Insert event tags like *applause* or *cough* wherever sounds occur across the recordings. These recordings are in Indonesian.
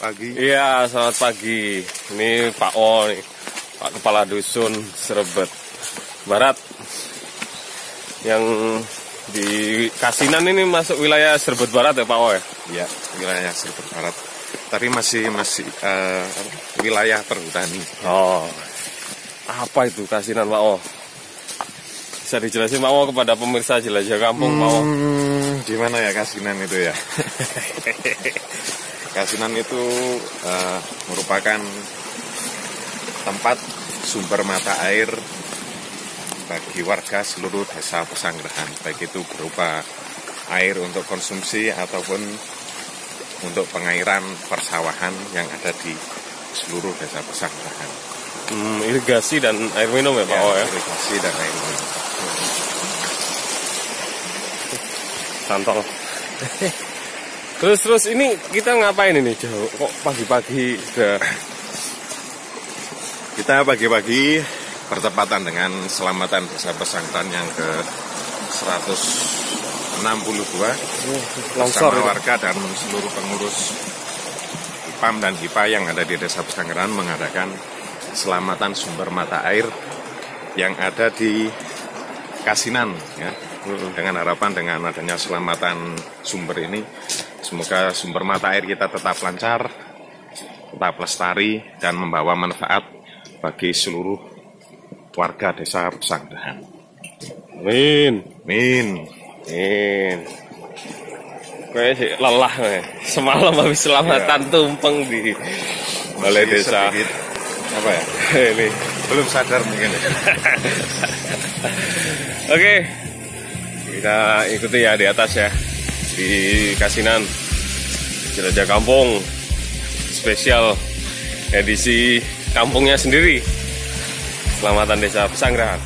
pagi. Iya, selamat pagi. Ini Pak O nih, Pak Kepala Dusun Serebet Barat. Yang di Kasinan ini masuk wilayah Serebet Barat ya Pak O ya? Iya, wilayah Serebet Barat. Tapi masih masih uh, wilayah perhutani. Oh, apa itu Kasinan Pak O? Bisa dijelasin Pak O kepada pemirsa jelajah kampung Pak O? Hmm, di mana ya Kasinan itu ya? *laughs* Kasinan itu uh, merupakan tempat sumber mata air bagi warga seluruh desa Pesanggerahan, baik itu berupa air untuk konsumsi ataupun untuk pengairan persawahan yang ada di seluruh desa Pesanggerahan. Hmm, irigasi dan air minum ya Pak ya, O ya? Irigasi dan air minum. Santol. *laughs* Terus terus ini kita ngapain ini jauh? Kok pagi-pagi sudah Kita pagi-pagi bertepatan dengan selamatan desa Pesangtan yang ke 162 longsor bersama warga dan seluruh pengurus IPAM dan HIPA yang ada di desa Pesanggeran mengadakan selamatan sumber mata air yang ada di Kasinan ya. Dengan harapan dengan adanya selamatan sumber ini semoga sumber mata air kita tetap lancar tetap lestari dan membawa manfaat bagi seluruh warga desa Pesanggeran. Amin. Min. Amin. Kayak sih lelah nih. Semalam habis selamatan tumpeng di balai desa. sedikit, apa ya? *laughs* ini. Belum sadar mungkin ya. *laughs* Oke. Kita ikuti ya di atas ya. Di Kasinan. Jelajah kampung. Spesial edisi kampungnya sendiri. Selamatan Desa Pesanggerahan.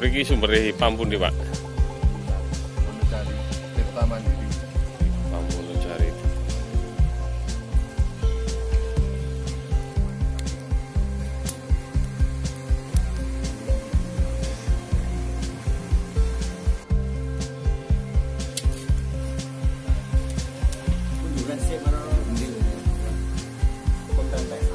Bagi sumber pampun di Pak. mencari tirta mandiri Hormat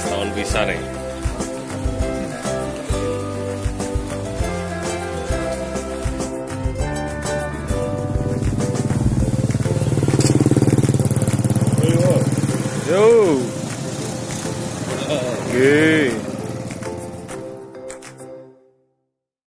Setahun bisa nih. Yo. Oke.